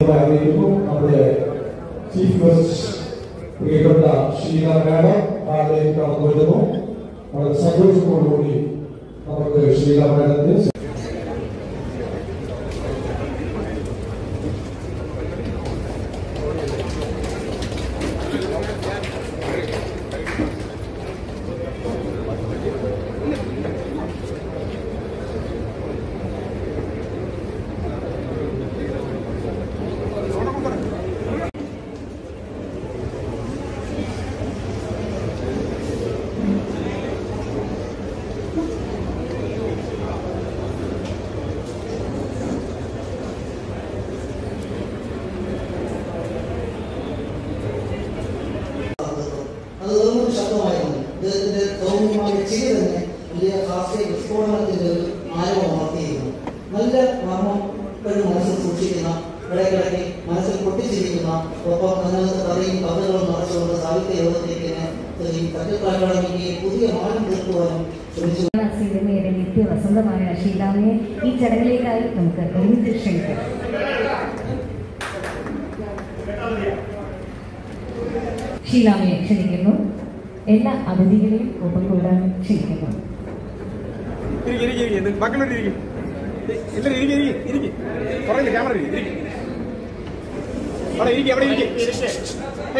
അറിയിക്കുന്നു നമ്മുടെ chief guest പ്രിയപ്പെട്ട ഷീല മാഡം ഹാളിലേക്ക് കടന്നു വരുന്നു വളരെ സന്തോഷത്തോടുകൂടി നമുക്ക് ഷീല മാഡത്തെ അത് വെറും ശബ്ദമായിരുന്നു സൗമ്യമായ ചിരി തന്നെ വലിയ വിസ്ഫോടനത്തിന്റെ ഒരു നല്ല മർമ്മം ഒരു മനസ്സിൽ സൂക്ഷിക്കുന്ന ഇടയ്ക്കിടയ്ക്ക് മനസ്സിൽ പൊട്ടിച്ചിരിക്കുന്ന ഒപ്പം അതിനകത്ത് കഥയും കഥകളും നിറച്ചുകൊണ്ട് സാഹിത്യ യോഗത്തേക്ക് തട്ടിപ്പാടുകളെ പുതിയ മാനം തീർക്കുവാനും ശ്രമിച്ചു സിനിമയുടെ നിത്യവസന്തമായ ഷീലാമിനെ ഈ ചടങ്ങിലേക്കായി നമുക്ക് ഒരുമിച്ച് ക്ഷണിക്കാം ഷീലാമിനെ ക്ഷണിക്കുന്നു. എല്ലാ അതിഥികളെയും ഒപ്പം കൂടാൻ ക്ഷണിക്കുന്നു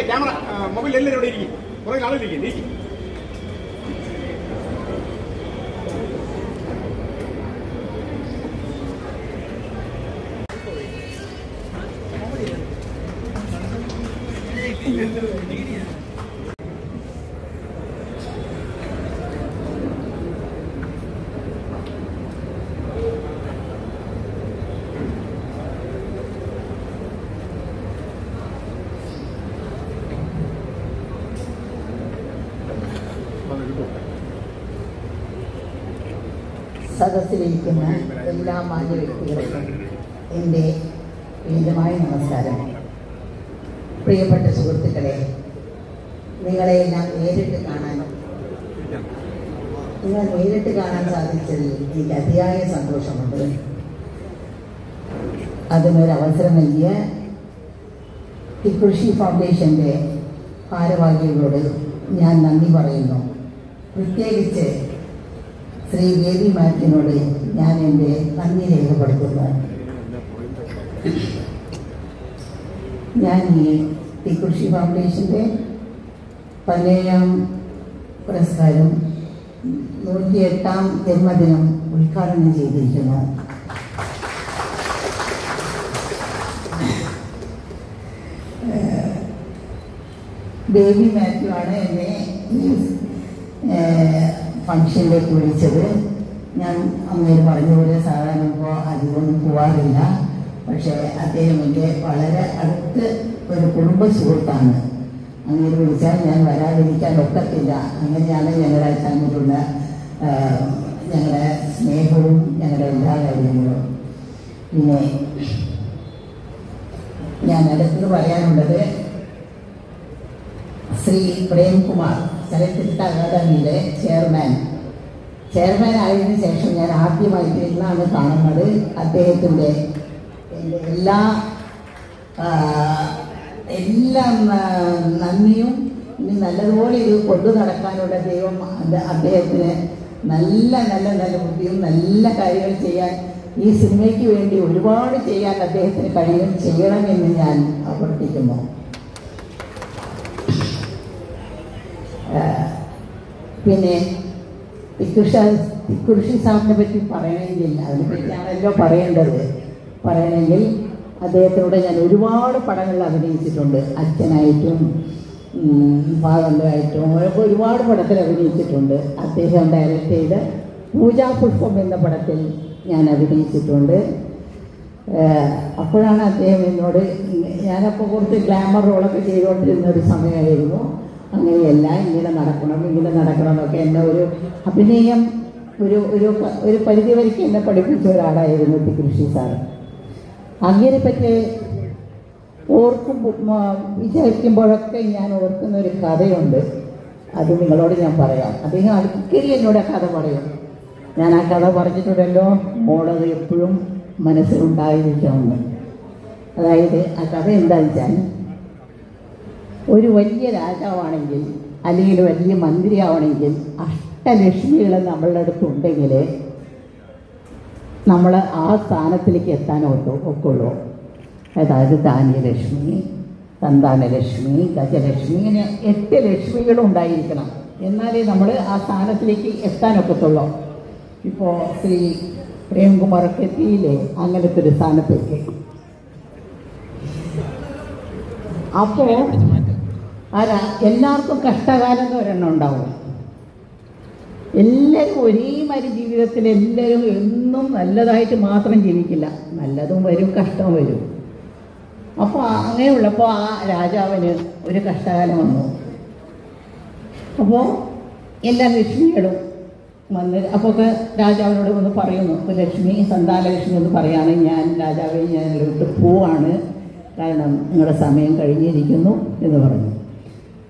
ക്യാമറ മൊബൈൽ എല്ലാവരും ഇവിടെ ഇരിക്കും. പുറകിൽ ആളിരിക്കും ഇരിക്കും. സദസ്സിലിരിക്കുന്ന എല്ലാ മാന്യ വ്യക്തികൾക്കും എന്റെ വിനീതമായ നമസ്കാരം. പ്രിയപ്പെട്ട സുഹൃത്തുക്കളെ നിങ്ങളെ എല്ലാം നേരിട്ട് കാണാൻ നിങ്ങൾ നേരിട്ട് കാണാൻ സാധിച്ചതിൽ എനിക്ക് അതിയായ സന്തോഷമുണ്ട്. അതിനൊരു അവസരം നൽകിയ ഈ കൃഷി ഫൗണ്ടേഷന്റെ ഭാരവാഹികളോട് ഞാൻ നന്ദി പറയുന്നു. പ്രത്യേകിച്ച് ശ്രീ ബേബി മാറ്റിനോട് ഞാൻ എന്റെ നന്ദി രേഖപ്പെടുത്തുന്നു. ഞാൻ ഈ ടി കൃഷി ഫൗണ്ടേഷന്റെ പതിനേഴാം പുരസ്കാരം നൂറ്റിയെട്ടാം ജന്മദിനം ഉദ്ഘാടനം ചെയ്തിരിക്കുന്നു. ബേബി മാത്യു ആണ് എന്നെ ഫംഗ്ഷനിലേക്ക് വിളിച്ചത്. ഞാൻ അങ്ങേര് പറഞ്ഞ പോലെ സാധാരണ ഇപ്പോൾ അധികമൊന്നും പോവാറില്ല. പക്ഷേ അദ്ദേഹം എന്റെ വളരെ അടുത്ത് ഒരു കുടുംബ സുഹൃത്താണ്. അങ്ങനെ വിളിച്ചാൽ ഞാൻ വരാതിരിക്കാൻ ഒക്കത്തില്ല. അങ്ങനെയാണ് ഞങ്ങളുടെ ഏഹ്, ഞങ്ങളുടെ സ്നേഹവും ഞങ്ങളുടെ എല്ലാ കാര്യങ്ങളും. പിന്നെ ഞാൻ അടുത്തത് പറയാനുള്ളത് ശ്രീ പ്രേംകുമാർ. ചലച്ചിത്ര അക്കാദമിയിലെ ചെയർമാൻ. ചെയർമാൻ ആയതിനു ശേഷം ഞാൻ ആദ്യമായിട്ട് ഇന്നാണ് കാണുന്നത് അദ്ദേഹത്തിന്റെ എല്ലാ എല്ലാം നന്ദിയും ഇനി നല്ലതുപോലെ ഇത് കൊണ്ടു നടക്കാനുള്ള ദൈവം അദ്ദേഹത്തിന് നല്ല നല്ല നല്ല ബുദ്ധിയും നല്ല കാര്യങ്ങൾ ചെയ്യാൻ ഈ സിനിമയ്ക്ക് വേണ്ടി ഒരുപാട് ചെയ്യാൻ അദ്ദേഹത്തിന് കഴിയും ചെയ്യണമെന്ന് ഞാൻ അഭ്യർത്ഥിക്കുന്നു. പിന്നെ തിക്കുഷ തിക്കുറിശി സാറിനെ പറ്റി പറയണമെങ്കിൽ അതിനെപ്പറ്റിയാണല്ലോ പറയേണ്ടത്. പറയണമെങ്കിൽ അദ്ദേഹത്തിനോട് ഞാൻ ഒരുപാട് പടങ്ങളിൽ അഭിനയിച്ചിട്ടുണ്ട്. അച്ഛനായിട്ടും പാതണ്ടായിട്ടും ഒക്കെ ഒരുപാട് പടത്തിൽ അഭിനയിച്ചിട്ടുണ്ട്. അദ്ദേഹം ഡയറക്റ്റ് ചെയ്ത പൂജാപുഷ്പം എന്ന പടത്തിൽ ഞാൻ അഭിനയിച്ചിട്ടുണ്ട്. അപ്പോഴാണ് അദ്ദേഹം എന്നോട് ഞാനപ്പോൾ കുറച്ച് ഗ്ലാമർ റോളൊക്കെ ചെയ്തുകൊണ്ടിരുന്ന ഒരു സമയമായിരുന്നു. അങ്ങനെയല്ല ഇങ്ങനെ നടക്കണം ഇങ്ങനെ നടക്കണം എന്നൊക്കെ എന്നെ ഒരു അഭിനയം ഒരു ഒരു ഒരു പരിധി വരയ്ക്ക് എന്നെ പഠിപ്പിച്ച ഒരാളായിരുന്നു ടി കൃഷി സാർ അങ്ങനെ പറ്റി ഓർക്കുമ്പോൾ വിചാരിക്കുമ്പോഴൊക്കെ ഞാൻ ഓർക്കുന്ന ഒരു കഥയുണ്ട്. അത് നിങ്ങളോട് ഞാൻ പറയാം. അദ്ദേഹം അടുക്കരി എന്നോട് ആ കഥ പറയും. ഞാൻ ആ കഥ പറഞ്ഞിട്ടുണ്ടല്ലോ മോളത് എപ്പോഴും മനസ്സിലുണ്ടായിരിക്കാവുന്നു അതായത് ആ കഥ എന്താണെന്ന് വെച്ചാൽ ഒരു വലിയ രാജാവാണെങ്കിൽ അല്ലെങ്കിൽ വലിയ മന്ത്രിയാവണമെങ്കിൽ അഷ്ടലക്ഷ്മികൾ നമ്മളുടെ അടുത്തുണ്ടെങ്കിൽ നമ്മൾ ആ സ്ഥാനത്തിലേക്ക് എത്താൻ ഒത്തു ഒക്കുള്ളൂ. അതായത് ധാന്യലക്ഷ്മി സന്താനലക്ഷ്മി ഗജലക്ഷ്മി ഇങ്ങനെ എട്ട് ലക്ഷ്മികളും ഉണ്ടായിരിക്കണം. എന്നാലേ നമ്മൾ ആ സ്ഥാനത്തിലേക്ക് എത്താനൊക്കത്തുള്ളൂ ഇപ്പോൾ ശ്രീ പ്രേംകുമാറൊക്കെ എത്തിയില്ലേ അങ്ങനത്തെ ഒരു സ്ഥാനത്തേക്ക്. അപ്പോൾ ആരാ? എല്ലാവർക്കും കഷ്ടകാലം ഒരെണ്ണം ഉണ്ടാവും. എല്ലാവരും ഒരേമാതിരി ജീവിതത്തിൽ എല്ലാവരും എന്നും നല്ലതായിട്ട് മാത്രം ജീവിക്കില്ല. നല്ലതും വരും കഷ്ടവും വരും. അപ്പോൾ അങ്ങനെയുള്ളപ്പോൾ ആ രാജാവിന് ഒരു കഷ്ടകാലം വന്നു. അപ്പോൾ എല്ലാ ലക്ഷ്മികളും വന്ന് അപ്പോൾ രാജാവിനോട് ഒന്ന് പറയുന്നു. അപ്പോൾ ലക്ഷ്മി സന്താനലക്ഷ്മി എന്ന് പറയാണ് ഞാൻ രാജാവെ ഞാൻ വിട്ട് പോവാണ്. കാരണം നിങ്ങളുടെ സമയം കഴിഞ്ഞിരിക്കുന്നു എന്ന് പറഞ്ഞു.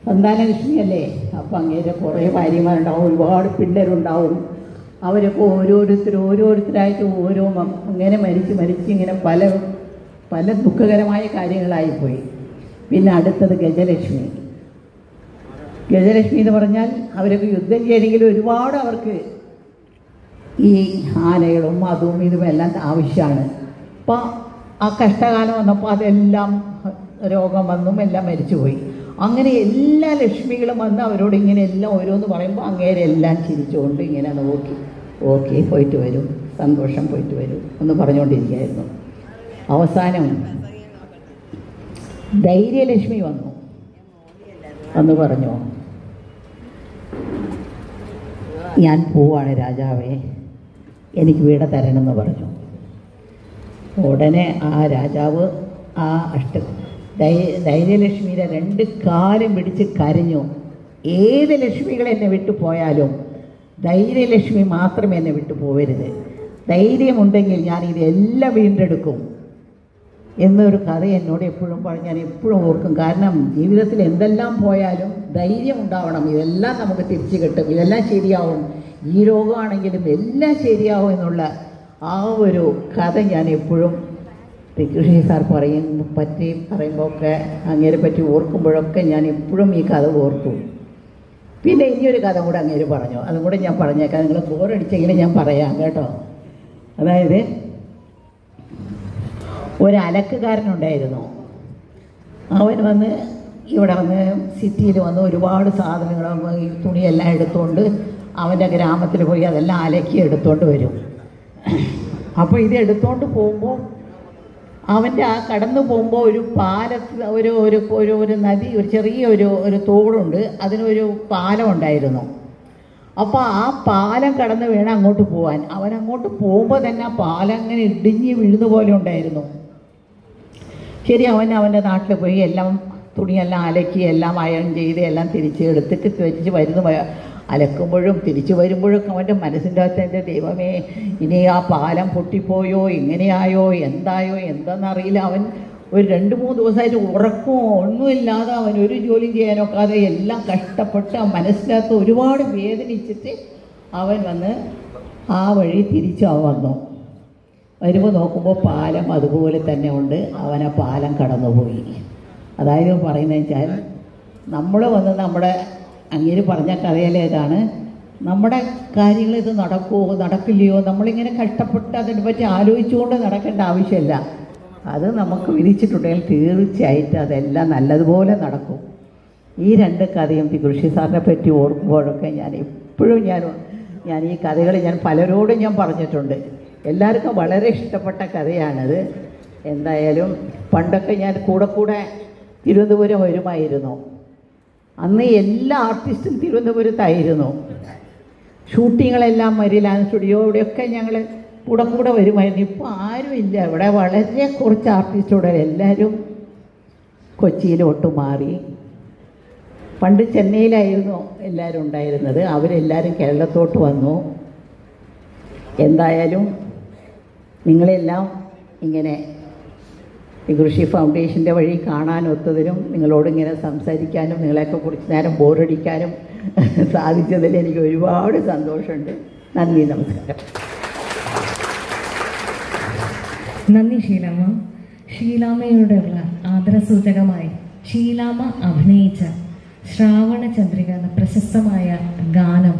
സന്താനലക്ഷ്മി അല്ലേ അപ്പം അങ്ങേരെ കുറേ ഭാര്യമാരുണ്ടാവും ഒരുപാട് പിള്ളേരുണ്ടാവും. അവരൊക്കെ ഓരോരുത്തർ ഓരോരുത്തരായിട്ട് ഓരോ അങ്ങനെ മരിച്ച് മരിച്ച് ഇങ്ങനെ പല പല ദുഃഖകരമായ കാര്യങ്ങളായിപ്പോയി പിന്നെ അടുത്തത് ഗജലക്ഷ്മി. ഗജലക്ഷ്മി എന്ന് പറഞ്ഞാൽ അവരൊക്കെ യുദ്ധം ചെയ്യണമെങ്കിൽ ഒരുപാട് അവർക്ക് ഈ ആനകളും അതും ഇതും എല്ലാം ആവശ്യമാണ്. അപ്പം ആ കഷ്ടകാലം വന്നപ്പോൾ അതെല്ലാം രോഗം വന്നും എല്ലാം മരിച്ചുപോയി. അങ്ങനെ എല്ലാ ലക്ഷ്മികളും വന്ന് അവരോട് ഇങ്ങനെ എല്ലാം ഓരോന്ന് പറയുമ്പോൾ അങ്ങേരെ എല്ലാം ചിരിച്ചുകൊണ്ട് ഇങ്ങനെ നോക്കി. ഓക്കെ പോയിട്ട് വരും. സന്തോഷം പോയിട്ട് വരും എന്ന് പറഞ്ഞുകൊണ്ടിരിക്കുകയായിരുന്നു അവസാനം ധൈര്യലക്ഷ്മി വന്നു. എന്ന് പറഞ്ഞു ഞാൻ പോവാണ് രാജാവേ. എനിക്ക് വീട തരണമെന്ന് പറഞ്ഞു. ഉടനെ ആ രാജാവ് ആ അഷ്ട ധൈര്യലക്ഷ്മിയുടെ രണ്ട് കാലും പിടിച്ച് കരഞ്ഞു. ഏത് ലക്ഷ്മികൾ എന്നെ വിട്ടു പോയാലും ധൈര്യലക്ഷ്മി മാത്രം എന്നെ വിട്ടു പോവരുത്. ധൈര്യമുണ്ടെങ്കിൽ ഞാൻ ഇതെല്ലാം വീണ്ടെടുക്കും. എന്നൊരു കഥ എന്നോട് എപ്പോഴും പറഞ്ഞു ഞാൻ എപ്പോഴും ഓർക്കും. കാരണം ജീവിതത്തിൽ എന്തെല്ലാം പോയാലും ധൈര്യം ഉണ്ടാവണം ഇതെല്ലാം നമുക്ക് തിരിച്ചു കിട്ടും. ഇതെല്ലാം ശരിയാവും. ഈ രോഗമാണെങ്കിലും എല്ലാം ശരിയാവും എന്നുള്ള ആ ഒരു കഥ ഞാൻ എപ്പോഴും കൃഷി സാർ പറയും പറ്റി പറയുമ്പോൾ ഒക്കെ അങ്ങേരെ പറ്റി ഓർക്കുമ്പോഴൊക്കെ ഞാൻ എപ്പോഴും ഈ കഥ ഓർക്കും പിന്നെ ഇനിയൊരു കഥ കൂടെ അങ്ങേര് പറഞ്ഞു. അതും കൂടെ ഞാൻ പറഞ്ഞേക്കാം. നിങ്ങൾ ബോറടിച്ചെങ്കിലും ഞാൻ പറയാം കേട്ടോ. അതായത് ഒരു അലക്കുകാരനുണ്ടായിരുന്നു. അവൻ വന്ന് ഇവിടെ വന്ന് സിറ്റിയിൽ വന്ന് ഒരുപാട് സാധനങ്ങൾ ഈ തുണിയെല്ലാം എടുത്തുകൊണ്ട് അവന്റെ ഗ്രാമത്തിൽ പോയി അതെല്ലാം അലക്കി എടുത്തുകൊണ്ട് വരും. അപ്പോൾ ഇത് എടുത്തുകൊണ്ട് പോകുമ്പോൾ അവന്റെ ആ കടന്നു പോകുമ്പോൾ ഒരു പാലത്തിൽ ഒരു ഒരു ഒരു ഒരു നദി ഒരു ചെറിയ ഒരു ഒരു തോടുണ്ട്. അതിനൊരു പാലം ഉണ്ടായിരുന്നു. അപ്പോൾ ആ പാലം കടന്ന് വേണം അങ്ങോട്ട് പോകാൻ അവൻ അങ്ങോട്ട് പോകുമ്പോൾ തന്നെ ആ പാലം അങ്ങനെ ഇടിഞ്ഞ് വീഴുന്ന പോലെ ഉണ്ടായിരുന്നു. ശരി അവൻ അവന്റെ നാട്ടിൽ പോയി. എല്ലാം തുണിയെല്ലാം അലക്കി എല്ലാം അയൺ ചെയ്ത് എല്ലാം തിരിച്ച് എടുത്തിട്ട് തിരിച്ച് വരുന്ന അലക്കുമ്പോഴും തിരിച്ചു വരുമ്പോഴൊക്കെ അവന്റെ മനസ്സിന്റെ അകത്ത് എന്റെ ദൈവമേ ഇനി ആ പാലം പൊട്ടിപ്പോയോ ഇങ്ങനെയായോ എന്തായോ എന്താണെന്നറിയില്ല അവൻ ഒരു രണ്ട് മൂന്ന് ദിവസമായിട്ട് ഉറക്കോ ഒന്നുമില്ലാതെ അവൻ ഒരു ജോലിയും ചെയ്യാനൊക്കാതെ എല്ലാം കഷ്ടപ്പെട്ട് ആ മനസ്സിനകത്ത് ഒരുപാട് വേദനിച്ചിട്ട് അവൻ വന്ന് ആ വഴി തിരിച്ചു അവൻ വന്നു. വരുമ്പോൾ നോക്കുമ്പോൾ പാലം അതുപോലെ തന്നെ ഉണ്ട്. അവൻ ആ പാലം കടന്നുപോയി. അതായത് പറയുന്നത് വെച്ചാൽ നമ്മൾ വന്ന് നമ്മുടെ അങ്ങേര് പറഞ്ഞ കഥയിലേതാണ് നമ്മുടെ കാര്യങ്ങൾ ഇത് നടക്കുമോ നടക്കില്ലയോ നമ്മളിങ്ങനെ കഷ്ടപ്പെട്ട് അതിനെപ്പറ്റി ആലോചിച്ചുകൊണ്ട് നടക്കേണ്ട ആവശ്യമില്ല. അത് നമുക്ക് വിധിച്ചിട്ടുണ്ടെങ്കിൽ തീർച്ചയായിട്ടും അതെല്ലാം നല്ലതുപോലെ നടക്കും. ഈ രണ്ട് കഥയും പി കൃഷി സാറിനെ പറ്റി ഓർക്കുമ്പോഴൊക്കെ ഞാൻ എപ്പോഴും ഞാൻ ഞാൻ ഈ കഥകൾ ഞാൻ പലരോടും ഞാൻ പറഞ്ഞിട്ടുണ്ട്. എല്ലാവർക്കും വളരെ ഇഷ്ടപ്പെട്ട കഥയാണത്. എന്തായാലും പണ്ടൊക്കെ ഞാൻ കൂടെ കൂടെ തിരുവനന്തപുരം വരുമായിരുന്നു. അന്ന് എല്ലാ ആർട്ടിസ്റ്റും തിരുവനന്തപുരത്തായിരുന്നു. ഷൂട്ടിങ്ങുകളെല്ലാം മരിലാൻ സ്റ്റുഡിയോ ഇവിടെയൊക്കെ ഞങ്ങൾ കൂടെ കൂടെ വരുമായിരുന്നു. ഇപ്പോൾ ആരുമില്ല ഇവിടെ വളരെ കുറച്ച് ആർട്ടിസ്റ്റോടെ എല്ലാവരും കൊച്ചിയിലോട്ട് മാറി. പണ്ട് ചെന്നൈയിലായിരുന്നു എല്ലാവരും ഉണ്ടായിരുന്നത്. അവരെല്ലാവരും കേരളത്തോട്ട് വന്നു. എന്തായാലും നിങ്ങളെല്ലാം ഇങ്ങനെ ഈ കൃഷി ഫൗണ്ടേഷന്റെ വഴി കാണാൻ ഒത്തതിനും നിങ്ങളോട് ഇങ്ങനെ സംസാരിക്കാനും നിങ്ങളെയൊക്കെ കുറച്ച് നേരം ബോറടിക്കാനും സാധിച്ചതിൽ എനിക്ക് ഒരുപാട് സന്തോഷമുണ്ട്. നന്ദി നമസ്കാരം. നന്ദി ഷീലമ്മ. ഷീലാമയോടുള്ള ആദരസൂചകമായി ഷീലാമ്മ അഭിനയിച്ച ശ്രാവണ ചന്ദ്രിക എന്ന പ്രശസ്തമായ ഗാനം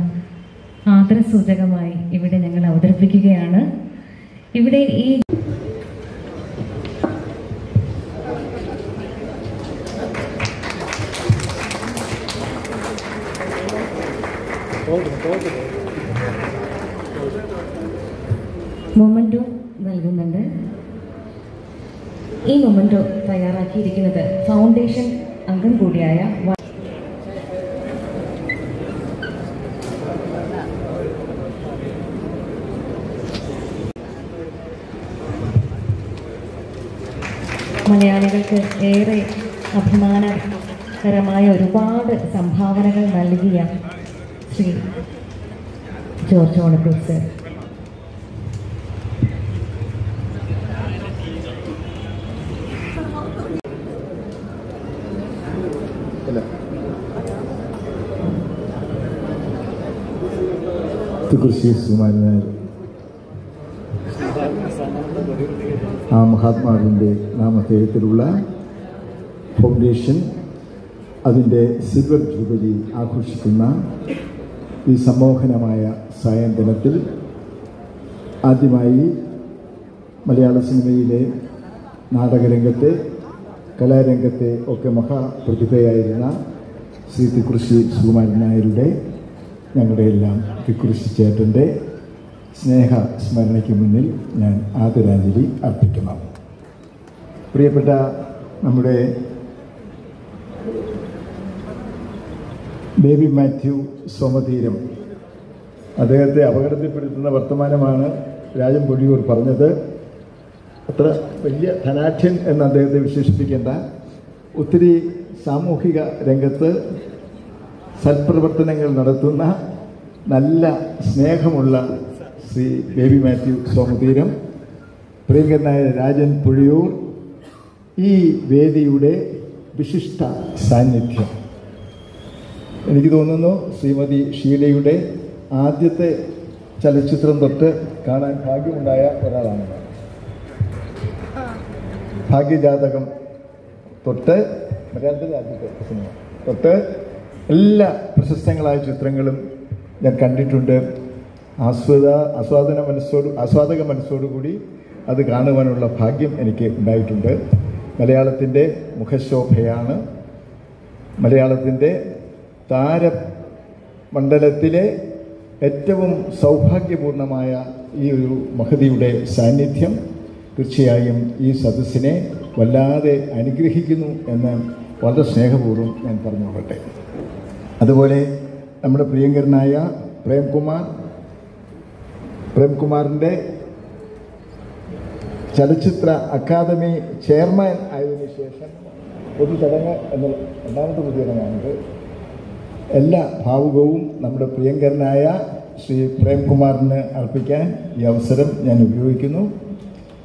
ആദരസൂചകമായി ഇവിടെ ഞങ്ങൾ അവതരിപ്പിക്കുകയാണ്. ഇവിടെ ഈ മൊമെന്റോ നൽകുന്നുണ്ട്. ഈ മൊമെന്റോ തയ്യാറാക്കിയിരിക്കുന്നത് ഫൗണ്ടേഷൻ അംഗം കൂടിയായ മലയാളികൾക്ക് ഏറെ അഭിമാനകരമായ ഒരുപാട് സംഭാവനകൾ നൽകിയ ശ്രീ ജോർജ് ഓണക്കൂർ ആ മഹാത്മാവിന്റെ നാമധേയത്തിലുള്ള ഫൗണ്ടേഷൻ അതിന്റെ സിൽവർ ജൂബിലി ആഘോഷിക്കുന്ന ഈ സമ്മോഹനമായ സായം ദിനത്തിൽ ആദ്യമായി മലയാള സിനിമയിലെ നാടകരംഗത്തെ കലാരംഗത്തെ ഒക്കെ മഹാപ്രതിഭയായിരുന്ന ശ്രീ തിക്കുറിശി സുകുമാരൻ നായരുടെ ഞങ്ങളുടെ എല്ലാം തിക്കുറിശി ചേട്ടന്റെ സ്നേഹ സ്മരണയ്ക്ക് മുന്നിൽ ഞാൻ ആദരാഞ്ജലി അർപ്പിക്കുന്നു. പ്രിയപ്പെട്ട നമ്മുടെ ബേബി മാത്യു സോമതീരം. അദ്ദേഹത്തെ അപകടത്തിൽപ്പെടുത്തുന്ന വർത്തമാനമാണ് രാജൻ പൊടിയൂർ പറഞ്ഞത്. അത്ര വലിയ ധനാഠ്യൻ എന്ന് അദ്ദേഹത്തെ വിശേഷിപ്പിക്കേണ്ട. ഒത്തിരി സാമൂഹിക രംഗത്ത് സൽപ്രവർത്തനങ്ങൾ നടത്തുന്ന നല്ല സ്നേഹമുള്ള ശ്രീ ബേബി മാത്യു സോമതീരം. പ്രിയങ്കരനായ രാജൻ പുഴിയൂർ ഈ വേദിയുടെ വിശിഷ്ട സാന്നിധ്യം. എനിക്ക് തോന്നുന്നു ശ്രീമതി ഷീലയുടെ ആദ്യത്തെ ചലച്ചിത്രം തൊട്ട് കാണാൻ ഭാഗ്യമുണ്ടായ ഒരാളാണ്. ഭാഗ്യജാതകം തൊട്ട് മലയാളത്തിലെ ആദ്യത്തെ സിനിമ. തൊട്ട് എല്ലാ പ്രശസ്തങ്ങളായ ചിത്രങ്ങളും ഞാൻ കണ്ടിട്ടുണ്ട്. ആസ്വദ ആസ്വാദന മനസ്സോട് ആസ്വാദക മനസ്സോടുകൂടി അത് കാണുവാനുള്ള ഭാഗ്യം എനിക്ക് ഉണ്ടായിട്ടുണ്ട്. മലയാളത്തിന്റെ മുഖശോഭയാണ്. മലയാളത്തിന്റെ താരമണ്ഡലത്തിലെ ഏറ്റവും സൗഭാഗ്യപൂർണമായ ഈ ഒരു മഹതിയുടെ സാന്നിധ്യം തീർച്ചയായും ഈ സദസ്സിനെ വല്ലാതെ അനുഗ്രഹിക്കുന്നു എന്ന് വളരെ സ്നേഹപൂർവം ഞാൻ പറഞ്ഞുകൊള്ളട്ടെ അതുപോലെ നമ്മുടെ പ്രിയങ്കരനായ പ്രേംകുമാർ പ്രേംകുമാറിന്റെ ചലച്ചിത്ര അക്കാദമി ചെയർമാൻ ആയതിനു ശേഷം പൊതു ചടങ്ങ് എന്നുള്ള രണ്ടാമത്തെ പൊതുചടങ്ങാണിത്. എല്ലാ ഭാവുകവും നമ്മുടെ പ്രിയങ്കരനായ ശ്രീ പ്രേംകുമാറിന് അർപ്പിക്കാൻ ഈ അവസരം ഞാൻ ഉപയോഗിക്കുന്നു.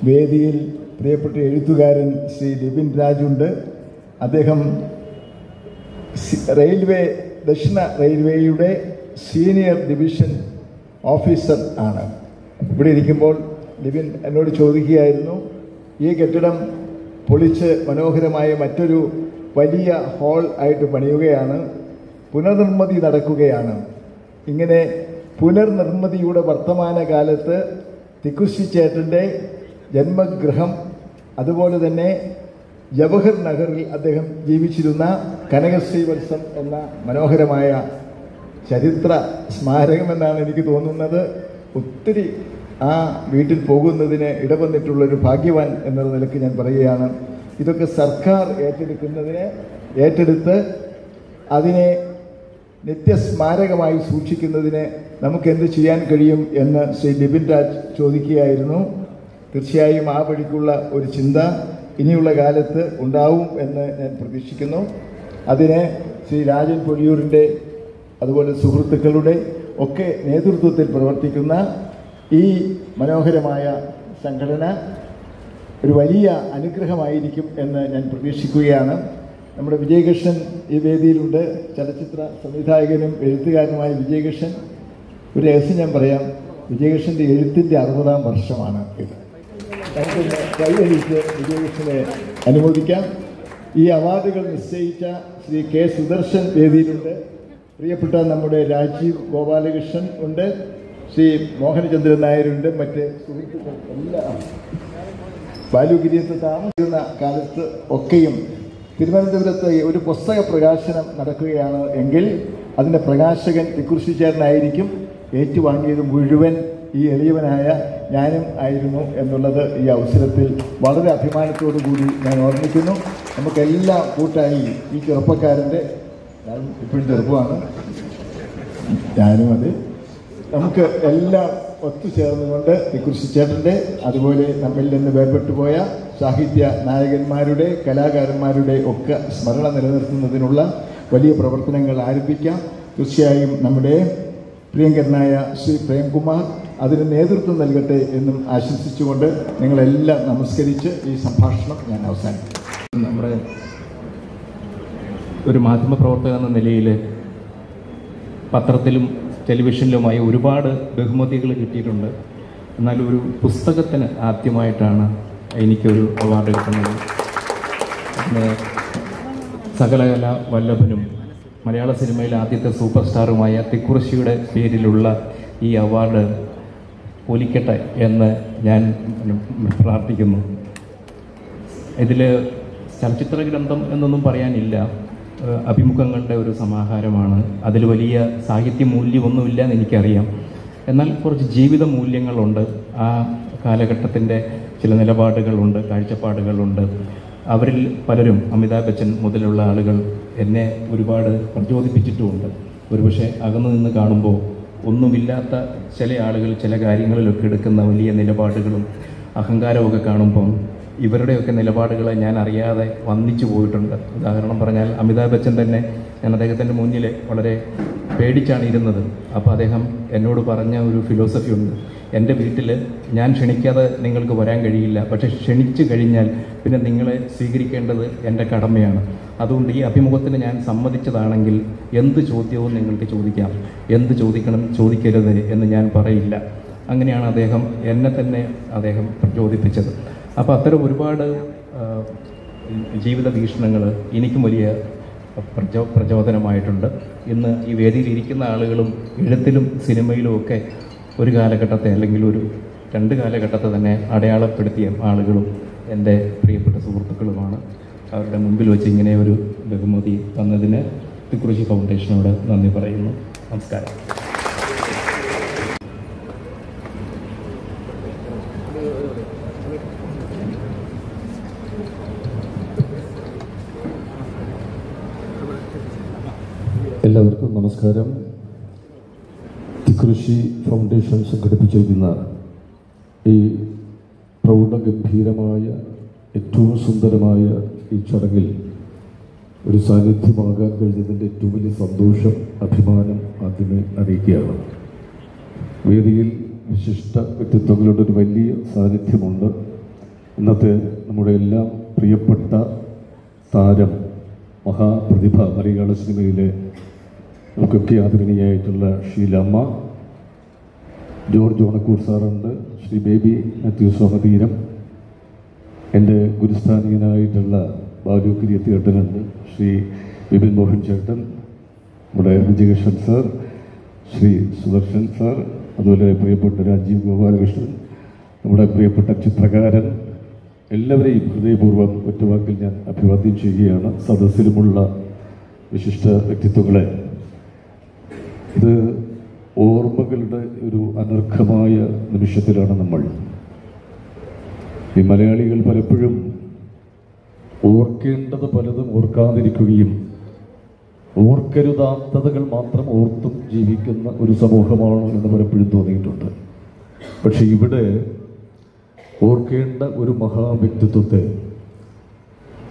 വേദിയിൽ പ്രിയപ്പെട്ട എഴുത്തുകാരൻ ശ്രീ ലിബിൻ രാജുണ്ട്. അദ്ദേഹം റെയിൽവേ ദക്ഷിണ റെയിൽവേയുടെ സീനിയർ ഡിവിഷൻ ഓഫീസർ ആണ്. ഇവിടെ ഇരിക്കുമ്പോൾ ലിബിൻ എന്നോട് ചോദിക്കുകയായിരുന്നു ഈ കെട്ടിടം പൊളിച്ച് മനോഹരമായ മറ്റൊരു വലിയ ഹാൾ ആയിട്ട് പണിയുകയാണ്. പുനർനിർമ്മിതി നടക്കുകയാണ്. ഇങ്ങനെ പുനർനിർമ്മിതിയുടെ വർത്തമാനകാലത്ത് തിക്കുശിച്ചേട്ടന്റെ ജന്മഗൃഹം അതുപോലെ തന്നെ ജവഹർ നഗറിൽ അദ്ദേഹം ജീവിച്ചിരുന്ന കനകശ്രീ വത്സം എന്ന മനോഹരമായ ചരിത്ര സ്മാരകമെന്നാണ് എനിക്ക് തോന്നുന്നത്. ഒത്തിരി ആ വീട്ടിൽ പോകുന്നതിന് ഇടവന്നിട്ടുള്ളൊരു ഭാഗ്യവാൻ എന്നുള്ള നിലയ്ക്ക് ഞാൻ പറയുകയാണ്. ഇതൊക്കെ സർക്കാർ ഏറ്റെടുക്കുന്നതിന് ഏറ്റെടുത്ത് അതിനെ നിത്യസ്മാരകമായി സൂക്ഷിക്കുന്നതിന് നമുക്ക് എന്ത് ചെയ്യാൻ കഴിയും എന്ന് ശ്രീ ലിബിൻ രാജ് ചോദിക്കുകയായിരുന്നു. തീർച്ചയായും ആ വഴിക്കുള്ള ഒരു ചിന്ത ഇനിയുള്ള കാലത്ത് ഉണ്ടാവും എന്ന് ഞാൻ പ്രതീക്ഷിക്കുന്നു. അതിനെ ശ്രീ രാജൻ പൊഴിയൂരിന്റെ അതുപോലെ സുഹൃത്തുക്കളുടെ ഒക്കെ നേതൃത്വത്തിൽ പ്രവർത്തിക്കുന്ന ഈ മനോഹരമായ സംഘടന ഒരു വലിയ അനുഗ്രഹമായിരിക്കും എന്ന് ഞാൻ പ്രതീക്ഷിക്കുകയാണ്. നമ്മുടെ വിജയകൃഷ്ണൻ ഈ വേദിയിലുണ്ട്. ചലച്ചിത്ര സംവിധായകനും എഴുത്തുകാരനുമായ വിജയകൃഷ്ണൻ. ഒരു രഹസ്യം ഞാൻ പറയാം. വിജയകൃഷ്ണന്റെ എഴുത്തിന്റെ അറുപതാം വർഷമാണ് ഇത്. കൈയടിച്ച് വിജയകൃഷ്ണനെ അനുമോദിക്കാം. ഈ അവാർഡുകൾ നിശ്ചയിച്ച ശ്രീ കെ സുദർശൻ വേദിയിലുണ്ട്. പ്രിയപ്പെട്ട നമ്മുടെ രാജീവ് ഗോപാലകൃഷ്ണൻ ഉണ്ട്. ശ്രീ മോഹനചന്ദ്രൻ നായരുണ്ട്. മറ്റ് സുഹൃത്തുക്കൾ എല്ലാം. ബാലുഗിരിയത്ത് താമസിക്കുന്ന കാലത്ത് ഒക്കെയും തിരുവനന്തപുരത്ത് ഒരു പുസ്തക പ്രകാശനം നടക്കുകയാണ് എങ്കിൽ അതിന്റെ പ്രകാശകൻ തിക്കുറിശിച്ചേരനായിരിക്കും ഏറ്റുവാങ്ങിയത് മുഴുവൻ ഈ എളിയവനായ ഞാനും ആയിരുന്നു എന്നുള്ളത് ഈ അവസരത്തിൽ വളരെ അഭിമാനത്തോടു കൂടി ഞാൻ ഓർമ്മിക്കുന്നു. നമുക്കെല്ലാം കൂട്ടായി ഈ ചെറുപ്പക്കാരന്റെ ഞാൻ ഇപ്പോഴും ചെറുപ്പമാണ്. ഞാനും അത്. നമുക്ക് എല്ലാം ഒത്തുചേർന്നുകൊണ്ട് കൃഷി ചേട്ടന്റെ അതുപോലെ നമ്മിൽ നിന്ന് വേർപെട്ടു പോയ സാഹിത്യ നായകന്മാരുടെ കലാകാരന്മാരുടെ ഒക്കെ സ്മരണ നിലനിർത്തുന്നതിനുള്ള വലിയ പ്രവർത്തനങ്ങൾ ആരംഭിക്കാം. തീർച്ചയായും നമ്മുടെ പ്രിയങ്കരനായ ശ്രീ പ്രേംകുമാർ അതിന് നേതൃത്വം നൽകട്ടെ എന്നും ആശംസിച്ചുകൊണ്ട് നിങ്ങളെല്ലാം നമസ്കരിച്ച് ഈ സംഭാഷണം ഞാൻ അവസാനിപ്പിക്കും നമ്മുടെ ഒരു മാധ്യമപ്രവർത്തക എന്ന നിലയിൽ പത്രത്തിലും ടെലിവിഷനിലുമായി ഒരുപാട് ബഹുമതികൾ കിട്ടിയിട്ടുണ്ട്. എന്നാൽ ഒരു പുസ്തകത്തിന് ആദ്യമായിട്ടാണ് എനിക്കൊരു അവാർഡ് കിട്ടുന്നത്. സകലകല വല്ലഭനും മലയാള സിനിമയിലെ ആദ്യത്തെ സൂപ്പർ സ്റ്റാറുമായ തിക്കുറിശിയുടെ പേരിലുള്ള ഈ അവാർഡ് ഒലിക്കട്ടെ എന്ന് ഞാൻ പ്രാർത്ഥിക്കുന്നു. ഇതിൽ ചലച്ചിത്ര ഗ്രന്ഥം എന്നൊന്നും പറയാനില്ല. അഭിമുഖങ്ങളുടെ ഒരു സമാഹാരമാണ്. അതിൽ വലിയ സാഹിത്യ മൂല്യമൊന്നുമില്ല എന്ന് എനിക്കറിയാം. എന്നാൽ കുറച്ച് ജീവിത മൂല്യങ്ങളുണ്ട്. ആ കാലഘട്ടത്തിന്റെ ചില നിലപാടുകളുണ്ട് കാഴ്ചപ്പാടുകളുണ്ട്. അവരിൽ പലരും അമിതാഭ് ബച്ചൻ മുതലുള്ള ആളുകൾ എന്നെ ഒരുപാട് പ്രചോദിപ്പിച്ചിട്ടുമുണ്ട്. ഒരുപക്ഷെ അകന്നു നിന്ന് കാണുമ്പോൾ ഒന്നുമില്ലാത്ത ചില ആളുകൾ ചില കാര്യങ്ങളിലൊക്കെ എടുക്കുന്ന വലിയ നിലപാടുകളും അഹങ്കാരമൊക്കെ കാണുമ്പം ഇവരുടെയൊക്കെ നിലപാടുകളെ ഞാൻ അറിയാതെ വന്നിച്ചു പോയിട്ടുണ്ട്. ഉദാഹരണം പറഞ്ഞാൽ അമിതാഭ് ബച്ചൻ തന്നെ ഞാൻ അദ്ദേഹത്തിന്റെ മുന്നിൽ വളരെ പേടിച്ചാണ് ഇരുന്നത്. അപ്പോൾ അദ്ദേഹം എന്നോട് പറഞ്ഞ ഒരു ഫിലോസഫി ഉണ്ട്. എന്റെ വീട്ടിൽ ഞാൻ ക്ഷണിക്കാതെ നിങ്ങൾക്ക് വരാൻ കഴിയില്ല. പക്ഷെ ക്ഷണിച്ചു കഴിഞ്ഞാൽ പിന്നെ നിങ്ങളെ സ്വീകരിക്കേണ്ടത് എന്റെ കടമയാണ്. അതുകൊണ്ട് ഈ അഭിമുഖത്തിന് ഞാൻ സമ്മതിച്ചതാണെങ്കിൽ എന്ത് ചോദ്യവും നിങ്ങൾക്ക് ചോദിക്കാം. എന്ത് ചോദിക്കണം? ചോദിക്കരുത് എന്ന് ഞാൻ പറയില്ല. അങ്ങനെയാണ് അദ്ദേഹം എന്നെ തന്നെ അദ്ദേഹം പ്രചോദിപ്പിച്ചത്. അപ്പോൾ അത്തരം ഒരുപാട് ജീവിത വീക്ഷണങ്ങൾ എനിക്കും വലിയ പ്രചോ പ്രചോദനമായിട്ടുണ്ട്. ഇന്ന് ഈ വേദിയിൽ ഇരിക്കുന്ന ആളുകളും എഴുത്തിലും സിനിമയിലും ഒക്കെ ഒരു കാലഘട്ടത്തെ അല്ലെങ്കിൽ ഒരു രണ്ട് കാലഘട്ടത്തെ തന്നെ അടയാളപ്പെടുത്തിയ ആളുകളും എന്റെ പ്രിയപ്പെട്ട സുഹൃത്തുക്കളുമാണ്. അവരുടെ മുമ്പിൽ വെച്ച് ഇങ്ങനെ ഒരു ബഹുമതി തന്നതിന് തിക്കുറിശി ഫൗണ്ടേഷനോട് നന്ദി പറയുന്നു. നമസ്കാരം. എല്ലാവർക്കും നമസ്കാരം. കൃഷി ഫൗണ്ടേഷൻ സംഘടിപ്പിച്ചിരിക്കുന്ന ഈ പ്രൗഢഗംഭീരമായ ഏറ്റവും സുന്ദരമായ ഈ ചടങ്ങിൽ ഒരു സാന്നിധ്യമാകാൻ കഴിഞ്ഞതിന്റെ ഏറ്റവും വലിയ സന്തോഷം അഭിമാനം ആദ്യമേ അറിയിക്കുകയാണ്. വേദിയിൽ വിശിഷ്ട വ്യക്തിത്വങ്ങളുടെ ഒരു വലിയ സാന്നിധ്യമുണ്ട്. ഇന്നത്തെ നമ്മുടെ എല്ലാം പ്രിയപ്പെട്ട താരം മഹാപ്രതിഭ മലയാള സിനിമയിലെ നമുക്കൊക്കെ ആദരണീയായിട്ടുള്ള ഷീലമ്മ ജോർജ് ഓണക്കൂർ സാറുണ്ട് ശ്രീ ബേബി മാത്യു സ്വാമതീരം എന്റെ ഗുരുസ്ഥാനീയനായിട്ടുള്ള ബാലു തേട്ടനുണ്ട് ശ്രീ വിപിൻ മോഹൻ ചേട്ടൻ നമ്മുടെ വിജയകൃഷ്ണൻ സാർ ശ്രീ സുദർശൻ സാർ അതുപോലെ പ്രിയപ്പെട്ട രാജീവ് ഗോപാലകൃഷ്ണൻ നമ്മുടെ പ്രിയപ്പെട്ട ചിത്രകാരൻ. എല്ലാവരെയും ഹൃദയപൂർവം ഒറ്റവാക്കിൽ ഞാൻ അഭിവാദ്യം ചെയ്യുകയാണ്. സദസ്സിലുമുള്ള വിശിഷ്ട വ്യക്തിത്വങ്ങളെ ഇത് ഓർമ്മകളുടെ ഒരു അനർഘമായ നിമിഷത്തിലാണ് നമ്മൾ. ഈ മലയാളികൾ പലപ്പോഴും ഓർക്കേണ്ടത് പലതും ഓർക്കാതിരിക്കുകയും ഓർക്കരുതാത്തതകൾ മാത്രം ഓർത്തും ജീവിക്കുന്ന ഒരു സമൂഹമാണ് എന്ന് പലപ്പോഴും തോന്നിയിട്ടുണ്ട്. പക്ഷെ ഇവിടെ ഓർക്കേണ്ട ഒരു മഹാവ്യക്തിത്വത്തെ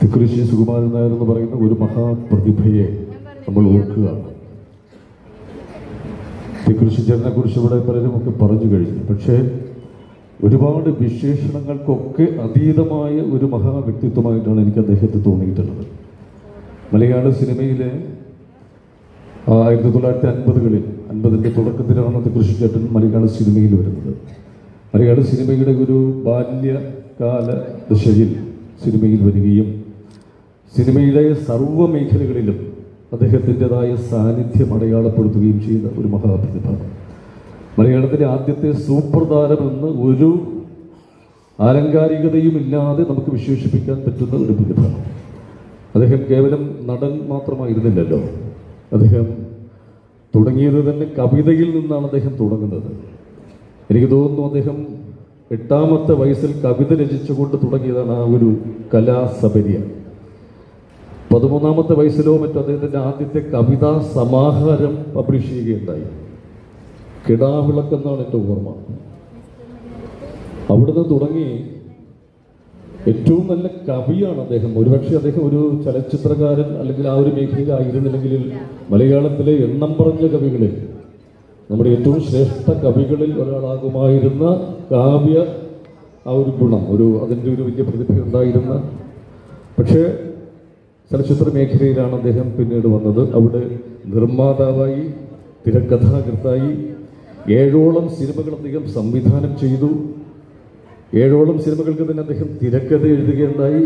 തിക്കുരിശി സുകുമാരൻ നായർ എന്ന് പറയുന്ന ഒരു മഹാപ്രതിഭയെ നമ്മൾ ഓർക്കുകയാണ്. തിക്കുരിശിച്ചേരനെ കുറിച്ച് ഇവിടെ പലരും ഒക്കെ പറഞ്ഞു കഴിഞ്ഞു. പക്ഷേ ഒരുപാട് വിശേഷണങ്ങൾക്കൊക്കെ അതീതമായ ഒരു മഹാവ്യക്തിത്വമായിട്ടാണ് എനിക്ക് അദ്ദേഹത്തെ തോന്നിയിട്ടുള്ളത്. മലയാള സിനിമയിലെ ആയിരത്തി തൊള്ളായിരത്തി അൻപതുകളിൽ അൻപതിന്റെ തുടക്കത്തിലാണ് കൃഷിച്ചേട്ടൻ മലയാള സിനിമയിൽ വരുന്നത്. മലയാള സിനിമയുടെ ഒരു ബാല്യകാല ദശയിൽ സിനിമയിൽ വരികയും സിനിമയുടെ സർവ മേഖലകളിലും അദ്ദേഹത്തിന്റെതായ സാന്നിധ്യം അടയാളപ്പെടുത്തുകയും ചെയ്യുന്ന ഒരു മഹാപ്രതിഭാണ് മലയാളത്തിലെ ആദ്യത്തെ സൂപ്പർ താരമെന്ന് ഒരു ആലങ്കാരികതയും ഇല്ലാതെ നമുക്ക് വിശേഷിപ്പിക്കാൻ പറ്റുന്ന ഒരു പ്രതിഭാണ് അദ്ദേഹം കേവലം നടൻ മാത്രമായിരുന്നില്ലല്ലോ. അദ്ദേഹം തുടങ്ങിയത് തന്നെ കവിതയിൽ നിന്നാണ് അദ്ദേഹം തുടങ്ങുന്നത്. എനിക്ക് തോന്നുന്നു അദ്ദേഹം എട്ടാമത്തെ വയസ്സിൽ കവിത രചിച്ചുകൊണ്ട് തുടങ്ങിയതാണ് ആ ഒരു കലാസബര്യ പതിമൂന്നാമത്തെ വയസ്സിലോ മറ്റോ അദ്ദേഹത്തിന്റെ ആദ്യത്തെ കവിതാ സമാഹാരം പബ്ലിഷ് ചെയ്യുകയുണ്ടായി. കിടാവിളക്കെന്നാണ് എന്റെ ഓർമ്മ. അവിടുന്ന് തുടങ്ങി ഏറ്റവും നല്ല കവിയാണ് അദ്ദേഹം. ഒരുപക്ഷെ അദ്ദേഹം ഒരു ചലച്ചിത്രകാരൻ അല്ലെങ്കിൽ ആ ഒരു മേഖലയിലായിരുന്നില്ലെങ്കിൽ മലയാളത്തിലെ എണ്ണം പറഞ്ഞ കവികളിൽ നമ്മുടെ ഏറ്റവും ശ്രേഷ്ഠ കവികളിൽ ഒരാളാകുമായിരുന്ന കാവ്യ ആ ഒരു ഗുണം ഒരു അതിന്റെ ഒരു വലിയ പ്രതിഭ ഉണ്ടായിരുന്ന. പക്ഷേ ചലച്ചിത്ര മേഖലയിലാണ് അദ്ദേഹം പിന്നീട് വന്നത്. അവിടെ നിർമ്മാതാവായി തിരക്കഥാകൃത്തായി ഏഴോളം സിനിമകൾ അദ്ദേഹം സംവിധാനം ചെയ്തു. ഏഴോളം സിനിമകൾക്ക് തന്നെ അദ്ദേഹം തിരക്കഥ എഴുതുകയുണ്ടായി.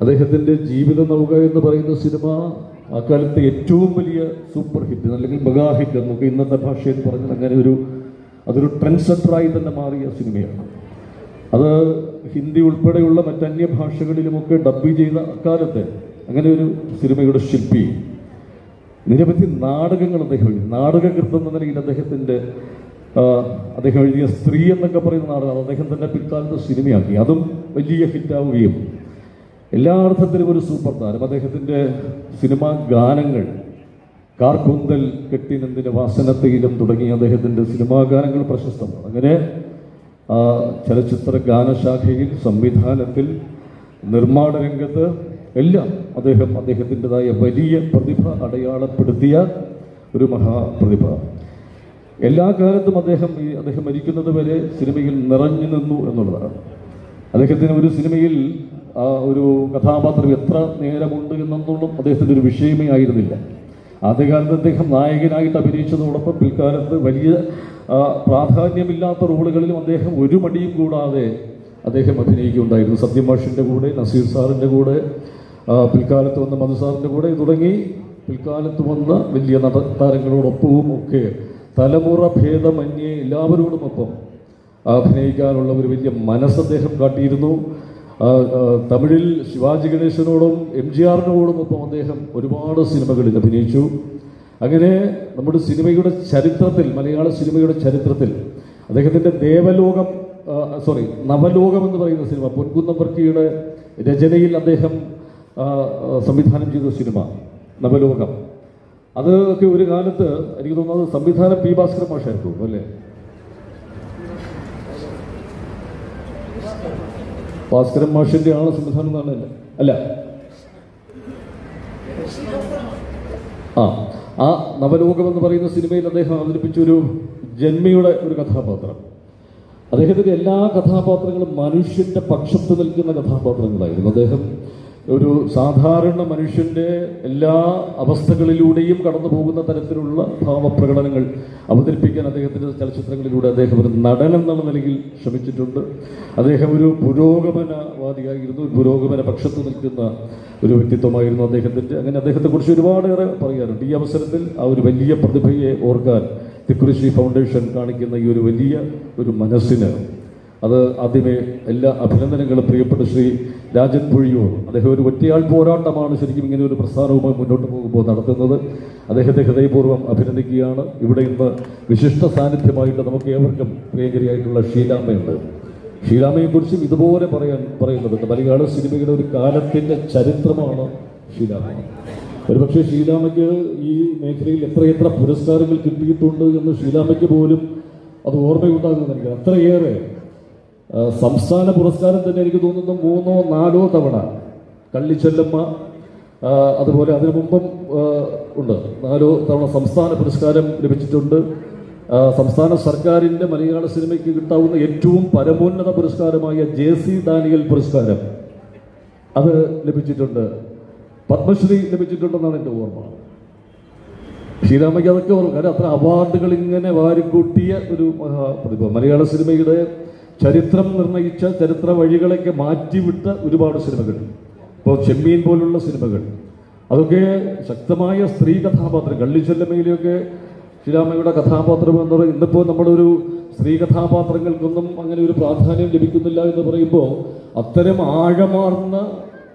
അദ്ദേഹത്തിന്റെ ജീവിതം നൗക എന്ന് പറയുന്ന സിനിമ ആ കാലത്തെ ഏറ്റവും വലിയ സൂപ്പർ ഹിറ്റ് അല്ലെങ്കിൽ മെഗാ ഹിറ്റ് നമുക്ക് ഇന്നത്തെ ഭാഷയിൽ പറഞ്ഞാൽ അങ്ങനെ ഒരു അതൊരു ട്രെൻഡ് സെറ്ററായി തന്നെ മാറിയ സിനിമയാണ്. അത് ഹിന്ദി ഉൾപ്പെടെയുള്ള മറ്റന്യ ഭാഷകളിലുമൊക്കെ ഡബ്ബ് ചെയ്ത അക്കാലത്തെ അങ്ങനെ ഒരു സിനിമയുടെ ശില്പി. നിരവധി നാടകങ്ങൾ അദ്ദേഹം എഴുതി. നാടകകൃത്തം എന്ന നിലയിൽ അദ്ദേഹത്തിന്റെ ആ, അദ്ദേഹം എഴുതിയ സ്ത്രീ എന്നൊക്കെ പറയുന്ന നാടകം അദ്ദേഹം തന്നെ പിൽക്കാലത്ത് സിനിമയാക്കി. അതും വലിയ ഹിറ്റാവുകയും എല്ലാ അർത്ഥത്തിലും ഒരു സൂപ്പർ താരം. അദ്ദേഹത്തിന്റെ സിനിമാ ഗാനങ്ങൾ കാർക്കൂന്തൽ കെട്ടിനെന്തിന്റെ വാസനത്തെയിലും തുടങ്ങി അദ്ദേഹത്തിന്റെ സിനിമാ ഗാനങ്ങൾ പ്രശസ്തമാണ്. അങ്ങനെ ചലച്ചിത്ര ഗാനശാഖയിൽ സംവിധാനത്തിൽ നിർമ്മാണ രംഗത്ത് എല്ലാം അദ്ദേഹം അദ്ദേഹത്തിന്റെതായ വലിയ പ്രതിഭ അടയാളപ്പെടുത്തിയ ഒരു മഹാപ്രതിഭ. എല്ലാ കാലത്തും അദ്ദേഹം ഈ അദ്ദേഹം മരിക്കുന്നത് വരെ സിനിമയിൽ നിറഞ്ഞു നിന്നു എന്നുള്ളതാണ്. അദ്ദേഹത്തിന് ഒരു സിനിമയിൽ ആ ഒരു കഥാപാത്രം എത്ര നേരമുണ്ട് എന്നൊന്നും അദ്ദേഹത്തിന്റെ ഒരു വിഷയമേ ആയിരുന്നില്ല. ആദ്യകാലത്ത് അദ്ദേഹം നായകനായിട്ട് അഭിനയിച്ചതോടൊപ്പം പിൽക്കാലത്ത് വലിയ പ്രാധാന്യമില്ലാത്ത റോളുകളിലും അദ്ദേഹം ഒരു മടിയും കൂടാതെ അദ്ദേഹം അഭിനയിക്കുകയുണ്ടായിരുന്നു. സത്യമാഷിന്റെ കൂടെ നസീർ സാറിന്റെ കൂടെ പിൽക്കാലത്ത് വന്ന മധുസാറിന്റെ കൂടെ തുടങ്ങി. പിൽക്കാലത്ത് വന്ന വലിയ നട താരങ്ങളോടൊപ്പവും ഒക്കെ തലമുറ ഭേദമന്യേ എല്ലാവരോടുമൊപ്പം അഭിനയിക്കാനുള്ള ഒരു വലിയ മനസ്സ് അദ്ദേഹം കാട്ടിയിരുന്നു തമിഴിൽ ശിവാജി ഗണേശനോടും എം ജി ആറിനോടും ഒപ്പം അദ്ദേഹം ഒരുപാട് സിനിമകളിൽ അഭിനയിച്ചു. അങ്ങനെ നമ്മുടെ സിനിമയുടെ ചരിത്രത്തിൽ മലയാള സിനിമയുടെ ചരിത്രത്തിൽ അദ്ദേഹത്തിന്റെ ദേവലോകം സോറി നവലോകം എന്ന് പറയുന്ന സിനിമ പൊൻകുന്നം വർക്കിയുടെ രചനയിൽ അദ്ദേഹം സംവിധാനം ചെയ്ത സിനിമ നവലോകം. അതൊക്കെ ഒരു കാലത്ത് എനിക്ക് തോന്നുന്നത് സംവിധാനം പി ഭാസ്കര മാഷായിരുന്നു അല്ലേ? ഭാസ്കരൻ മാഷിന്റെ ആണ് സംവിധാനം എന്നാണ് അല്ല. ആ ആ നവലോകം എന്ന് പറയുന്ന സിനിമയിൽ അദ്ദേഹം അവതരിപ്പിച്ച ഒരു ജന്മിയുടെ ഒരു കഥാപാത്രം. അദ്ദേഹത്തിന്റെ എല്ലാ കഥാപാത്രങ്ങളും മനുഷ്യന്റെ പക്ഷത്ത് നിൽക്കുന്ന കഥാപാത്രങ്ങളായിരുന്നു. അദ്ദേഹം ഒരു സാധാരണ മനുഷ്യന്റെ എല്ലാ അവസ്ഥകളിലൂടെയും കടന്നു പോകുന്ന തരത്തിലുള്ള ഭാവപ്രകടനങ്ങൾ അവതരിപ്പിക്കാൻ അദ്ദേഹത്തിന്റെ ചലച്ചിത്രങ്ങളിലൂടെ അദ്ദേഹം ഒരു നടൻ എന്നുള്ള നിലയിൽ ശ്രമിച്ചിട്ടുണ്ട്. അദ്ദേഹം ഒരു പുരോഗമനവാദിയായിരുന്നു. പുരോഗമന പക്ഷത്ത് നിൽക്കുന്ന ഒരു വ്യക്തിത്വമായിരുന്നു അദ്ദേഹത്തിന്റെ. അങ്ങനെ അദ്ദേഹത്തെക്കുറിച്ച് ഒരുപാടേറെ പറയാറുണ്ട്. ഈ അവസരത്തിൽ ആ ഒരു വലിയ പ്രതിഭയെ ഓർക്കാൻ തിക്കുറിശ്രീ ഫൗണ്ടേഷൻ കാണിക്കുന്ന ഈ ഒരു വലിയ ഒരു മനസ്സിന് അത് ആദ്യമേ എല്ലാ അഭിനന്ദനങ്ങളും പ്രിയപ്പെട്ട ശ്രീ രാജൻ പുഴിയൂർ. അദ്ദേഹം ഒരു ഒറ്റയാൾ പോരാട്ടമാണ് ശരിക്കും ഇങ്ങനെ ഒരു പ്രസ്ഥാനവുമായി മുന്നോട്ട് പോകുമ്പോൾ നടത്തുന്നത്. അദ്ദേഹത്തെ ഹൃദയപൂർവം അഭിനന്ദിക്കുകയാണ്. ഇവിടെ ഇന്ന് വിശിഷ്ട സാന്നിധ്യമായിട്ട് നമുക്ക് ഏവർക്കും പ്രിയങ്കരിയായിട്ടുള്ള ഷീലാമ്മയുണ്ട്. ഷീലാമ്മയെക്കുറിച്ചും ഇതുപോലെ പറയാൻ പറയുന്നുണ്ട്. മലയാള സിനിമയുടെ ഒരു കാലത്തിന്റെ ചരിത്രമാണ് ഷീലാമ്മ. ഒരുപക്ഷെ ഷീലാമ്മയ്ക്ക് ഈ മേഖലയിൽ എത്രയെത്ര പുരസ്കാരങ്ങൾ കിട്ടിയിട്ടുണ്ട് എന്ന് ഷീലാമ്മയ്ക്ക് പോലും അത് ഓർമ്മയുണ്ടാകുമെന്ന് എനിക്ക് അത്രയേറെ സംസ്ഥാന പുരസ്കാരം തന്നെ എനിക്ക് തോന്നുന്നു മൂന്നോ നാലോ തവണ. കള്ളിച്ചെല്ലമ്മ അതുപോലെ അതിനു മുമ്പും ഉണ്ട്. നാലോ തവണ സംസ്ഥാന പുരസ്കാരം ലഭിച്ചിട്ടുണ്ട്. സംസ്ഥാന സർക്കാരിന്റെ മലയാള സിനിമയ്ക്ക് കിട്ടാവുന്ന ഏറ്റവും പരമോന്നത പുരസ്കാരമായ ജെ സി ഡാനിയൽ പുരസ്കാരം അത് ലഭിച്ചിട്ടുണ്ട്. പത്മശ്രീ ലഭിച്ചിട്ടുണ്ടെന്നാണ് എന്റെ ഓർമ്മ. ശ്രീരാമയ്ക്ക് അതൊക്കെ ഓർമ്മ. കാരണം അത്ര അവാർഡുകൾ ഇങ്ങനെ വാരിക്കൂട്ടിയ ഒരു മഹാപ്രതിഭ മലയാള സിനിമയുടെ ചരിത്രം നിർണയിച്ച ചരിത്ര വഴികളൊക്കെ മാറ്റിവിട്ട ഒരുപാട് സിനിമകൾ. ഇപ്പോൾ ചെമ്മീൻ പോലുള്ള സിനിമകൾ. അതൊക്കെ ശക്തമായ സ്ത്രീ കഥാപാത്രം കള്ളിച്ചെല്ലമ്മയിലെയൊക്കെ ശ്രീരാമയുടെ കഥാപാത്രം എന്ന് പറയുന്നത് ഇന്നിപ്പോൾ നമ്മളൊരു സ്ത്രീ കഥാപാത്രങ്ങൾക്കൊന്നും അങ്ങനെ ഒരു പ്രാധാന്യം ലഭിക്കുന്നില്ല എന്ന് പറയുമ്പോൾ അത്തരം ആഴമാർന്ന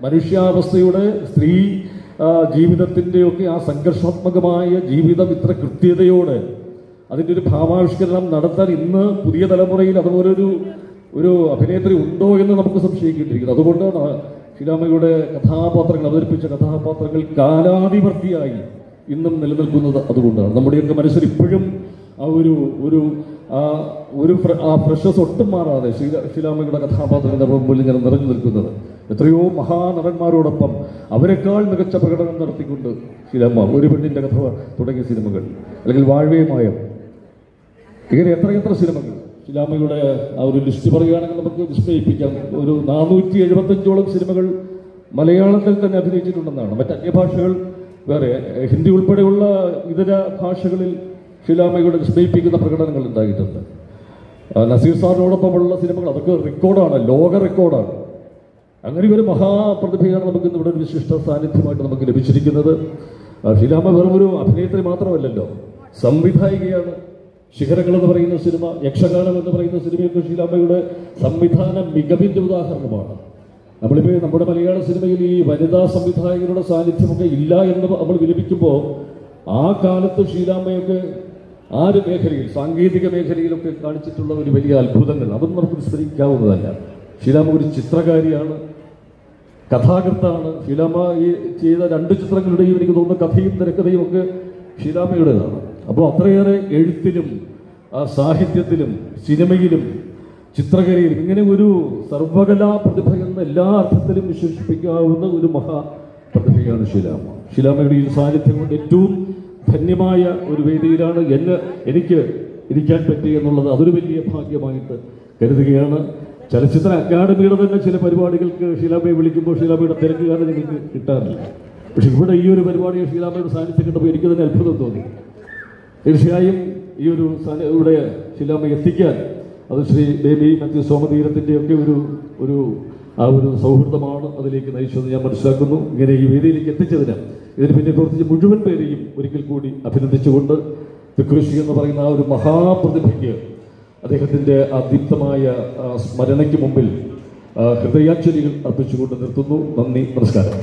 മനുഷ്യാവസ്ഥയുടെ സ്ത്രീ ജീവിതത്തിന്റെയൊക്കെ ആ സംഘർഷാത്മകമായ ജീവിതം ഇത്ര കൃത്യതയോടെ അതിന്റെ ഒരു ഭാവാവിഷ്കരണം നടത്താൻ ഇന്ന് പുതിയ തലമുറയിൽ അതുപോലെ ഒരു അഭിനേത്രി ഉണ്ടോ എന്ന് നമുക്ക് സംശയിക്കേണ്ടിയിരിക്കുന്നു. അതുകൊണ്ടാണ് ശ്രീരാമയുടെ കഥാപാത്രങ്ങൾ അവതരിപ്പിച്ച കഥാപാത്രങ്ങൾ കാലാധിപർത്തിയായി ഇന്നും നിലനിൽക്കുന്നത് അതുകൊണ്ടാണ്. നമ്മുടെയൊക്കെ മനസ്സിൽ ഇപ്പോഴും ആ ഒരു ഒരു ആ ഒരു ആ ഫ്രഷസ് ഒട്ടും മാറാതെ ശ്രീ ശ്രീരാമയുടെ കഥാപാത്രങ്ങളുടെ മുമ്പിൽ ഇങ്ങനെ നിറഞ്ഞു നിൽക്കുന്നത്. എത്രയോ മഹാനടന്മാരോടൊപ്പം അവരെക്കാൾ മികച്ച പ്രകടനം നടത്തിക്കൊണ്ട് ശ്രീരാമ ഒരു പെണ്ണിന്റെ കഥ തുടങ്ങിയ സിനിമകൾ അല്ലെങ്കിൽ വാഴ്വേമായം ഇങ്ങനെ എത്രയെത്ര സിനിമകൾ? ശിലാമയുടെ ആ ഒരു ലിസ്റ്റ് പറയുകയാണെങ്കിൽ നമുക്ക് വിസ്മയിപ്പിക്കാം. ഒരു നാനൂറ്റി എഴുപത്തഞ്ചോളം സിനിമകൾ മലയാളത്തിൽ തന്നെ അഭിനയിച്ചിട്ടുണ്ടെന്നാണ്. മറ്റ് ഭാഷകൾ വേറെ. ഹിന്ദി ഉൾപ്പെടെയുള്ള ഇതര ഭാഷകളിൽ ഫിലാമയുടെ വിസ്മയിപ്പിക്കുന്ന പ്രകടനങ്ങൾ ഉണ്ടായിട്ടുണ്ട്. നസീർ സാറിനോടൊപ്പമുള്ള സിനിമകൾ അതൊക്കെ റെക്കോർഡാണ് ലോക റെക്കോർഡാണ്. അങ്ങനെ ഒരു മഹാപ്രതിഭയാണ് നമുക്ക് ഇന്ന് ഇവിടെ ഒരു വിശിഷ്ട സാന്നിധ്യമായിട്ട് നമുക്ക് ലഭിച്ചിരിക്കുന്നത്. ഫിലാമ വെറും ഒരു അഭിനേത്രി മാത്രമല്ലല്ലോ സംവിധായികയാണ്. ശിഖരങ്ങൾ എന്ന് പറയുന്ന സിനിമ യക്ഷഗാനം എന്ന് പറയുന്ന സിനിമയൊക്കെ ശ്രീരാമയുടെ സംവിധാന മികവിന്റെ ഉദാഹരണമാണ്. നമ്മളിപ്പോൾ നമ്മുടെ മലയാള സിനിമയിൽ ഈ വനിതാ സംവിധായകരുടെ സാന്നിധ്യമൊക്കെ ഇല്ല എന്ന് നമ്മൾ വിലപിക്കുമ്പോൾ ആ കാലത്ത് ശ്രീരാമയൊക്കെ ആ ഒരു മേഖലയിൽ സാങ്കേതിക മേഖലയിലൊക്കെ കാണിച്ചിട്ടുള്ള ഒരു വലിയ അത്ഭുതങ്ങൾ അതൊന്നും നമുക്ക് വിസ്മരിക്കാവുന്നതല്ല. ഷീലാമ്മ ഒരു ചിത്രകാരിയാണ് കഥാകൃത്താണ്. ഷീലാമ്മ ഈ ചെയ്ത രണ്ട് ചിത്രങ്ങളുടെയും എനിക്ക് തോന്നുന്നു കഥയും തിരക്കഥയും ഒക്കെ ഷീലാമയുടേതാണ് അപ്പോൾ അത്രയേറെ എഴുത്തിലും സാഹിത്യത്തിലും സിനിമയിലും ചിത്രകലയിലും ഇങ്ങനെ ഒരു സർവകലാ പ്രതിഭ എന്ന എല്ലാ അർത്ഥത്തിലും വിശേഷിപ്പിക്കാവുന്ന ഒരു മഹാ പ്രതിഭയാണ് ശിലാമ. ശിലാമയുടെ ഈ സാന്നിധ്യം കൊണ്ട് ഏറ്റവും ധന്യമായ ഒരു വേദിയിലാണ് എന്നെ എനിക്ക് ഇരിക്കാൻ പറ്റി എന്നുള്ളത് അതൊരു വലിയ ഭാഗ്യമായിട്ട് കരുതുകയാണ്. ചലച്ചിത്ര അക്കാദമിയുടെ തന്നെ ചില പരിപാടികൾക്ക് ഷീലാമയെ വിളിക്കുമ്പോൾ ഷീലാമയുടെ തിരക്ക് കാരണം നിങ്ങൾക്ക് കിട്ടാറില്ല. പക്ഷെ ഇവിടെ ഈ ഒരു പരിപാടിയെ ഷീലാമയുടെ സാന്നിധ്യം കണ്ടപ്പോൾ എനിക്ക് തന്നെ അത്ഭുതം തോന്നി. തീർച്ചയായും ഈ ഒരു ഇവിടെ ശിലാമ എത്തിക്കാൻ അത് ശ്രീ ബേബി മറ്റു സോമതീരത്തിന്റെ ഒക്കെ ഒരു ഒരു ആ ഒരു സൗഹൃദമാണ് അതിലേക്ക് നയിച്ചതെന്ന് ഞാൻ മനസ്സിലാക്കുന്നു. ഇങ്ങനെ ഈ വേദിയിലേക്ക് എത്തിച്ചതിന് ഇതിന് പിന്നെ പ്രവർത്തിച്ച മുഴുവൻ പേരെയും ഒരിക്കൽ കൂടി അഭിനന്ദിച്ചുകൊണ്ട് തൃക്കൃഷി എന്ന് പറയുന്ന ആ ഒരു മഹാപ്രതിഭയ്ക്ക് അദ്ദേഹത്തിന്റെ ആ ദീപ്തമായ സ്മരണയ്ക്ക് മുമ്പിൽ ഹൃദയാഞ്ജലികൾ അർപ്പിച്ചുകൊണ്ട് നിർത്തുന്നു. നന്ദി നമസ്കാരം.